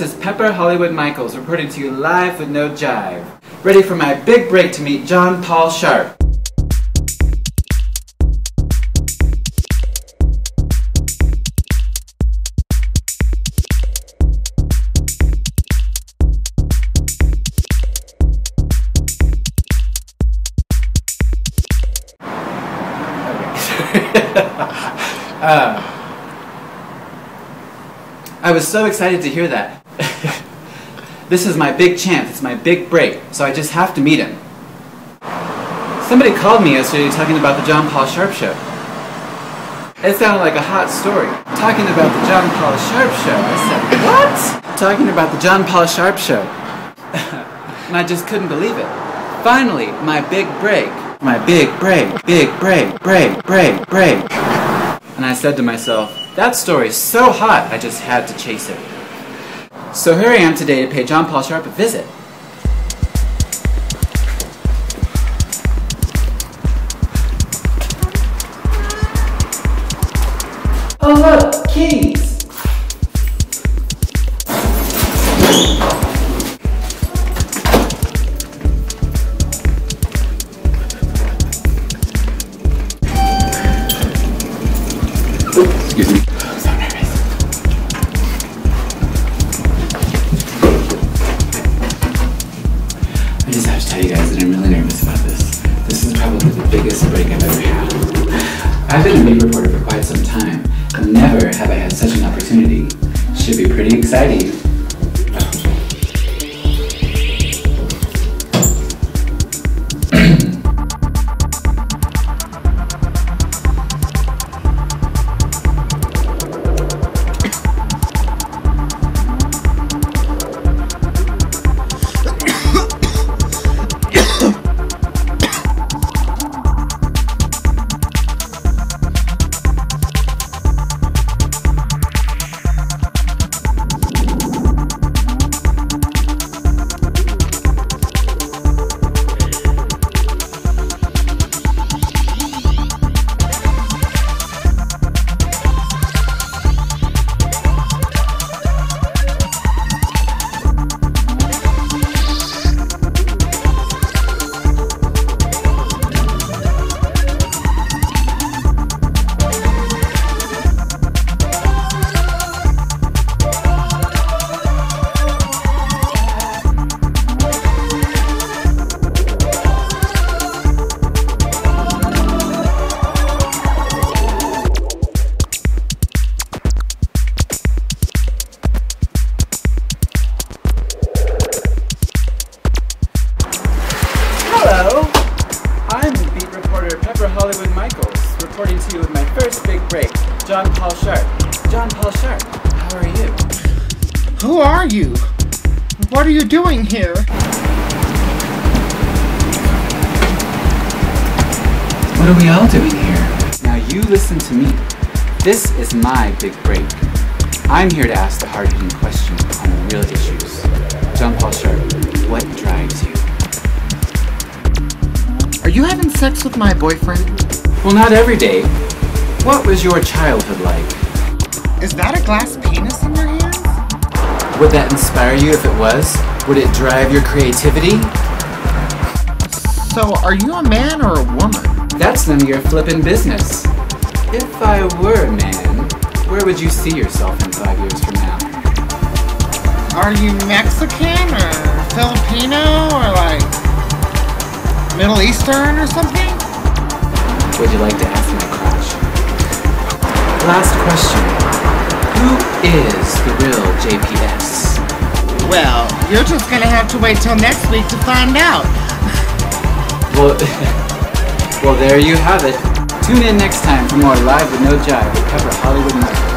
is Pepper Hollywood Michaelzz reporting to you live with no jive. Ready for my big break to meet John Paul Sharp. uh, I was so excited to hear that. this is my big chance, it's my big break, so I just have to meet him. Somebody called me yesterday talking about the John Paul Sharp Show. It sounded like a hot story. Talking about the John Paul Sharp Show. I said, what? Talking about the John Paul Sharp Show. and I just couldn't believe it. Finally, my big break. My big break, big break, break, break, break. And I said to myself, that story is so hot, I just had to chase it. So here I am today to pay John Paul Sharp a visit. Oh look, keys! You guys that I'm really nervous about this. This is probably the biggest break I've ever had. I've been a beat reporter for quite some time, never have I had such an opportunity. Should be pretty exciting. Break, John Paul Sharp. John Paul Sharp, how are you? Who are you? What are you doing here? What are we all doing here? Now you listen to me. This is my big break. I'm here to ask the hard-hitting questions on the real issues. John Paul Sharp, what drives you? Are you having sex with my boyfriend? Well, not every day. What was your childhood like? Is that a glass penis in your hands? Would that inspire you if it was? Would it drive your creativity? So, are you a man or a woman? That's none of your flippin' business. If I were a man, where would you see yourself in five years from now? Are you Mexican or Filipino or like Middle Eastern or something? Would you like to ask crotch? Last question. Who is the real JPS? Well, you're just gonna have to wait till next week to find out. Well, well, there you have it. Tune in next time for more Live with No Jive with Pepper Hollywood Michaelzz.